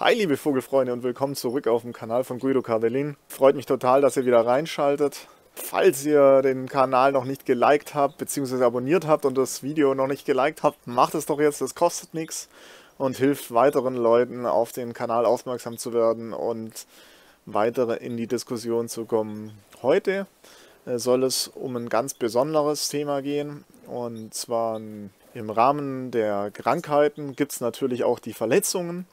Hi liebe Vogelfreunde und willkommen zurück auf dem Kanal von Guido Cardelin. Freut mich total, dass ihr wieder reinschaltet. Falls ihr den Kanal noch nicht geliked habt bzw. abonniert habt und das Video noch nicht geliked habt, macht es doch jetzt, das kostet nichts und hilft weiteren Leuten auf den Kanal aufmerksam zu werden und weitere in die Diskussion zu kommen. Heute äh, soll es um ein ganz besonderes Thema gehen und zwar im Rahmen der Krankheiten gibt es natürlich auch die Verletzungen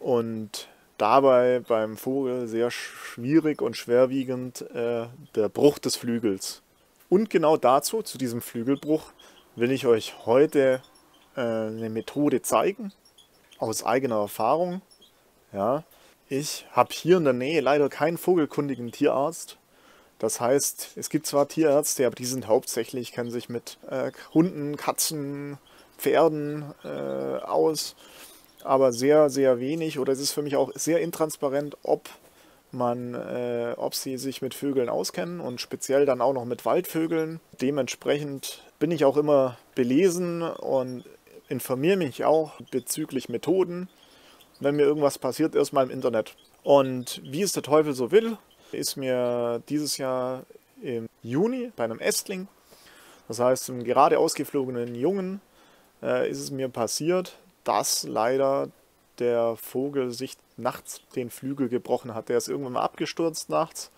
und dabei beim Vogel sehr schwierig und schwerwiegend äh, der Bruch des Flügels. Und genau dazu, zu diesem Flügelbruch, will ich euch heute äh, eine Methode zeigen, aus eigener Erfahrung. Ja, ich habe hier in der Nähe leider keinen vogelkundigen Tierarzt. Das heißt, es gibt zwar Tierärzte, aber die sind hauptsächlich, kennen sich mit äh, Hunden, Katzen, Pferden äh, aus aber sehr, sehr wenig oder es ist für mich auch sehr intransparent, ob man, äh, ob sie sich mit Vögeln auskennen und speziell dann auch noch mit Waldvögeln. Dementsprechend bin ich auch immer belesen und informiere mich auch bezüglich Methoden, wenn mir irgendwas passiert, erstmal im Internet. Und wie es der Teufel so will, ist mir dieses Jahr im Juni bei einem Ästling, das heißt einem gerade ausgeflogenen Jungen, äh, ist es mir passiert, dass leider der Vogel sich nachts den Flügel gebrochen hat. Der ist irgendwann mal abgestürzt nachts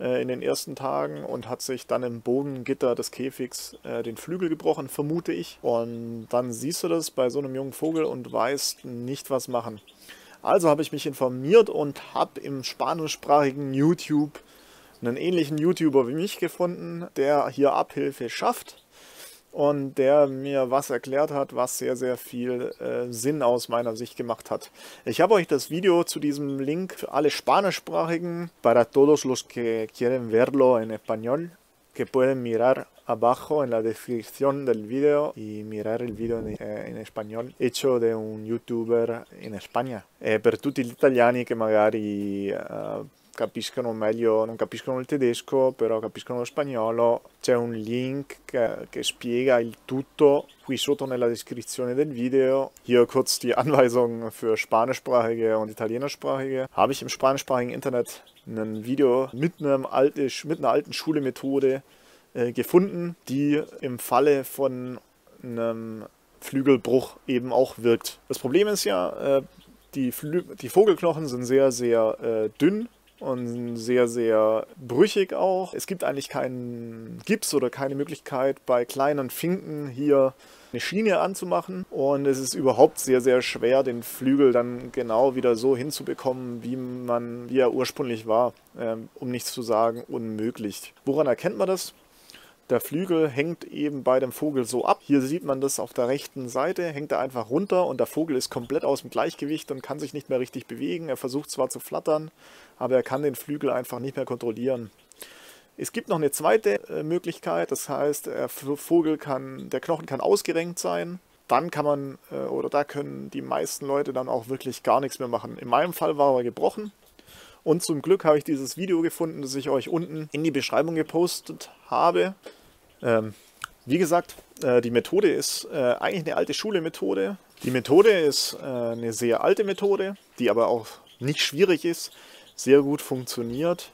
äh, in den ersten Tagen und hat sich dann im Bogengitter des Käfigs äh, den Flügel gebrochen, vermute ich. Und dann siehst du das bei so einem jungen Vogel und weißt nicht, was machen. Also habe ich mich informiert und habe im spanischsprachigen YouTube einen ähnlichen YouTuber wie mich gefunden, der hier Abhilfe schafft und der mir was erklärt hat, was sehr, sehr viel äh, Sinn aus meiner Sicht gemacht hat. Ich habe euch das Video zu diesem Link für alle Spanischsprachigen, para todos los que quieren verlo en español, que pueden mirar abajo en la descripción del video y mirar el video en, eh, in español hecho de un youtuber in Spagna. Eh, per tutti gli italiani che magari uh, capiscono meglio, non capiscono il tedesco, però capiscono lo spagnolo, c'è un link che, che, spiega il tutto qui sotto nella descrizione del Video. Hier kurz die Anweisungen für spanischsprachige und italienischsprachige. Habe ich im spanischsprachigen Internet ein Video mit, einem alte, mit einer alten Schulemethode äh, gefunden, die im Falle von einem Flügelbruch eben auch wirkt. Das Problem ist ja, äh, die, die, Vogelknochen sind sehr, sehr äh, dünn und sehr, sehr brüchig auch. Es gibt eigentlich keinen Gips oder keine Möglichkeit bei kleinen Finken hier eine Schiene anzumachen und es ist überhaupt sehr, sehr schwer, den Flügel dann genau wieder so hinzubekommen, wie, man, wie er ursprünglich war, ähm, um nichts zu sagen, unmöglich. Woran erkennt man das? Der Flügel hängt eben bei dem Vogel so ab. Hier sieht man das auf der rechten Seite, hängt er einfach runter und der Vogel ist komplett aus dem Gleichgewicht und kann sich nicht mehr richtig bewegen. Er versucht zwar zu flattern, aber er kann den Flügel einfach nicht mehr kontrollieren. Es gibt noch eine zweite äh, Möglichkeit, das heißt, der Vogel kann, der Knochen kann ausgerenkt sein. Dann kann man, äh, oder da können die meisten Leute dann auch wirklich gar nichts mehr machen. In meinem Fall war er gebrochen. Und zum Glück habe ich dieses Video gefunden, das ich euch unten in die Beschreibung gepostet habe. Ähm, wie gesagt, äh, die Methode ist äh, eigentlich eine alte Schule-Methode. Die Methode ist äh, eine sehr alte Methode, die aber auch nicht schwierig ist, sehr gut funktioniert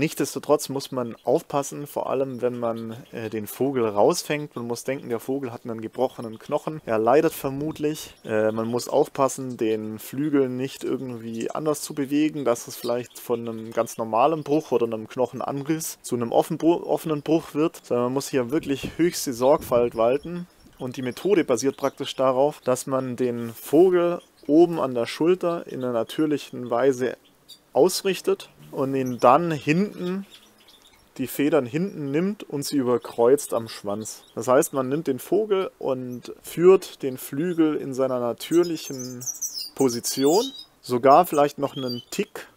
Nichtsdestotrotz muss man aufpassen, vor allem wenn man äh, den Vogel rausfängt. Man muss denken, der Vogel hat einen gebrochenen Knochen. Er leidet vermutlich. Äh, man muss aufpassen, den Flügel nicht irgendwie anders zu bewegen, dass es vielleicht von einem ganz normalen Bruch oder einem Knochenanriss zu einem offenen Bruch wird. Sondern man muss hier wirklich höchste Sorgfalt walten. Und die Methode basiert praktisch darauf, dass man den Vogel oben an der Schulter in einer natürlichen Weise ausrichtet und ihn dann hinten, die Federn hinten nimmt und sie überkreuzt am Schwanz. Das heißt, man nimmt den Vogel und führt den Flügel in seiner natürlichen Position, sogar vielleicht noch einen Tick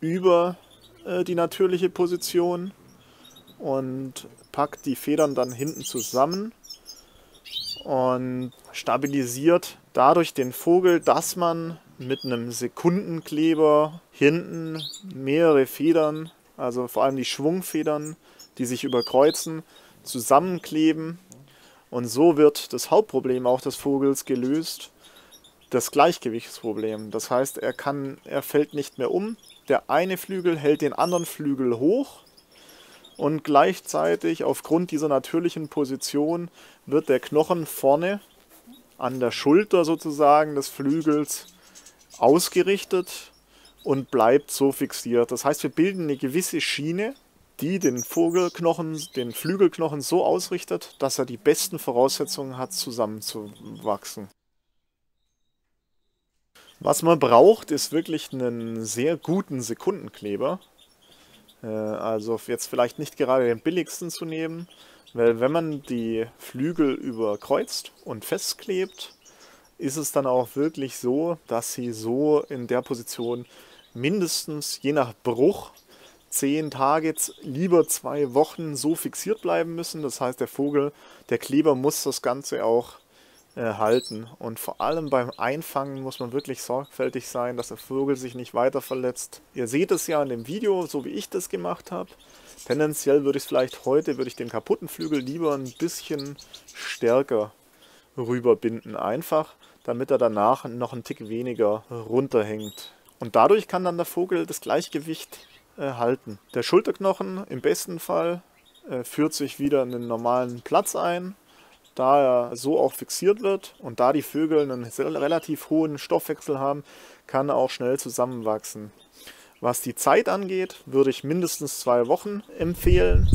über äh, die natürliche Position und packt die Federn dann hinten zusammen und stabilisiert dadurch den Vogel, dass man mit einem Sekundenkleber hinten mehrere Federn, also vor allem die Schwungfedern, die sich überkreuzen, zusammenkleben. Und so wird das Hauptproblem auch des Vogels gelöst. das Gleichgewichtsproblem. Das heißt, er kann, er fällt nicht mehr um. Der eine Flügel hält den anderen Flügel hoch und gleichzeitig aufgrund dieser natürlichen Position wird der Knochen vorne an der Schulter sozusagen des Flügels ausgerichtet und bleibt so fixiert. Das heißt, wir bilden eine gewisse Schiene, die den Vogelknochen, den Flügelknochen so ausrichtet, dass er die besten Voraussetzungen hat, zusammenzuwachsen. Was man braucht, ist wirklich einen sehr guten Sekundenkleber. Äh, also jetzt vielleicht nicht gerade den billigsten zu nehmen, weil wenn man die Flügel überkreuzt und festklebt, ist es dann auch wirklich so, dass sie so in der Position mindestens je nach Bruch zehn Tage, lieber zwei Wochen so fixiert bleiben müssen. Das heißt, der Vogel, der Kleber muss das Ganze auch äh, halten. Und vor allem beim Einfangen muss man wirklich sorgfältig sein, dass der Vogel sich nicht weiter verletzt. Ihr seht es ja in dem Video, so wie ich das gemacht habe. Tendenziell würde ich es vielleicht heute, würde ich den kaputten Flügel lieber ein bisschen stärker rüberbinden. Einfach, damit er danach noch ein Tick weniger runterhängt. Und dadurch kann dann der Vogel das Gleichgewicht äh, halten. Der Schulterknochen im besten Fall äh, führt sich wieder in den normalen Platz ein, da er so auch fixiert wird und da die Vögel einen relativ hohen Stoffwechsel haben, kann er auch schnell zusammenwachsen. Was die Zeit angeht, würde ich mindestens zwei Wochen empfehlen.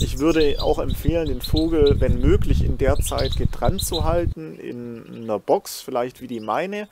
Ich würde auch empfehlen, den Vogel, wenn möglich, in der Zeit getrennt zu halten, in einer Box, vielleicht wie die meine,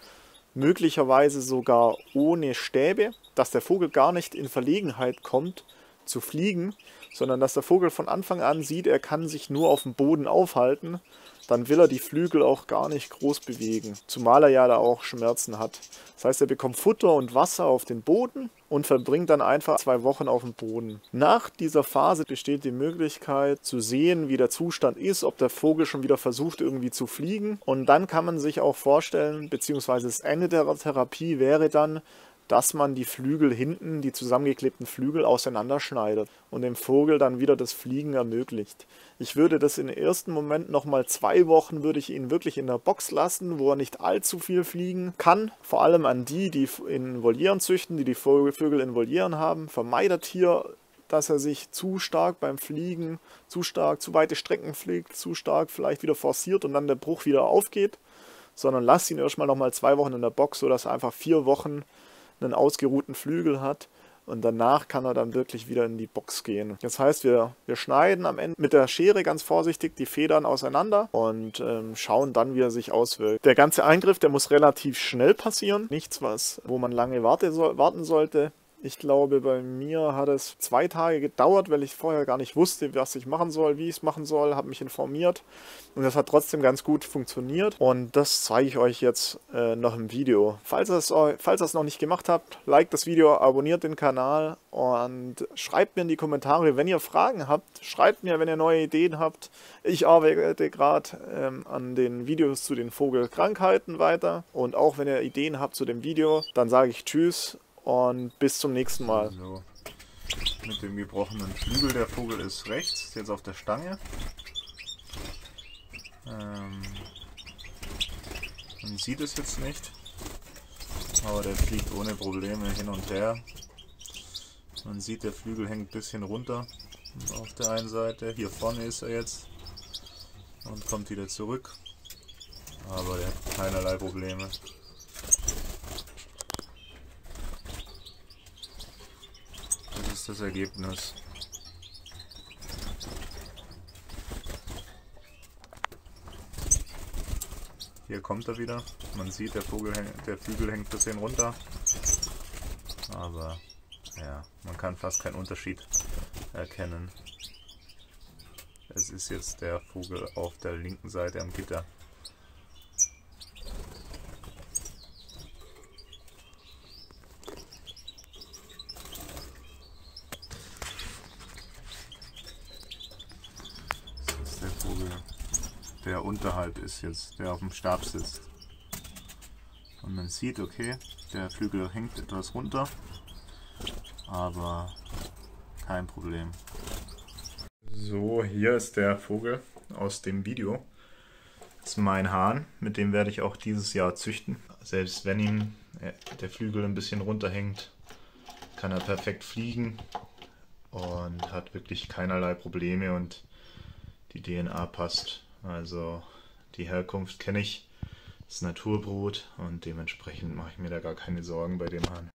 möglicherweise sogar ohne Stäbe, dass der Vogel gar nicht in Verlegenheit kommt zu fliegen, sondern dass der Vogel von Anfang an sieht, er kann sich nur auf dem Boden aufhalten, dann will er die Flügel auch gar nicht groß bewegen, zumal er ja da auch Schmerzen hat. Das heißt, er bekommt Futter und Wasser auf den Boden und verbringt dann einfach zwei Wochen auf dem Boden. Nach dieser Phase besteht die Möglichkeit zu sehen, wie der Zustand ist, ob der Vogel schon wieder versucht irgendwie zu fliegen und dann kann man sich auch vorstellen, beziehungsweise das Ende der Therapie wäre dann, dass man die Flügel hinten, die zusammengeklebten Flügel auseinanderschneidet und dem Vogel dann wieder das Fliegen ermöglicht. Ich würde das im ersten Moment nochmal zwei Wochen würde ich ihn wirklich in der Box lassen, wo er nicht allzu viel fliegen kann. Vor allem an die, die in Volieren züchten, die die Vögel in Volieren haben. Vermeidet hier dass er sich zu stark beim Fliegen, zu stark, zu weite Strecken fliegt, zu stark vielleicht wieder forciert und dann der Bruch wieder aufgeht, sondern lasst ihn erstmal nochmal zwei Wochen in der Box, sodass er einfach vier Wochen einen ausgeruhten Flügel hat und danach kann er dann wirklich wieder in die Box gehen. Das heißt, wir, wir schneiden am Ende mit der Schere ganz vorsichtig die Federn auseinander und ähm, schauen dann, wie er sich auswirkt. Der ganze Eingriff, der muss relativ schnell passieren. Nichts, was, wo man lange warte, so, warten sollte. Ich glaube, bei mir hat es zwei Tage gedauert, weil ich vorher gar nicht wusste, was ich machen soll, wie ich es machen soll, habe mich informiert und das hat trotzdem ganz gut funktioniert und das zeige ich euch jetzt äh, noch im Video. Falls ihr es falls noch nicht gemacht habt, liked das Video, abonniert den Kanal und schreibt mir in die Kommentare, wenn ihr Fragen habt, schreibt mir, wenn ihr neue Ideen habt. Ich arbeite gerade ähm, an den Videos zu den Vogelkrankheiten weiter und auch wenn ihr Ideen habt zu dem Video, dann sage ich Tschüss und bis zum nächsten Mal. So. Mit dem gebrochenen Flügel, der Vogel ist rechts, ist jetzt auf der Stange. Ähm, man sieht es jetzt nicht, aber der fliegt ohne Probleme hin und her. Man sieht, der Flügel hängt ein bisschen runter auf der einen Seite. Hier vorne ist er jetzt und kommt wieder zurück. Aber er hat keinerlei Probleme. Das Ergebnis. Hier kommt er wieder. Man sieht, der, Vogel, der Flügel hängt ein bisschen runter. Aber ja, man kann fast keinen Unterschied erkennen. Es ist jetzt der Vogel auf der linken Seite am Gitter. Der unterhalb ist jetzt, der auf dem Stab sitzt. Und man sieht, okay, der Flügel hängt etwas runter, aber kein Problem. So, hier ist der Vogel aus dem Video. Das ist mein Hahn, mit dem werde ich auch dieses Jahr züchten. Selbst wenn ihm äh, der Flügel ein bisschen runterhängt, kann er perfekt fliegen und hat wirklich keinerlei Probleme und die DNA passt. Also die Herkunft kenne ich, ist Naturbrot und dementsprechend mache ich mir da gar keine Sorgen bei dem Hahn.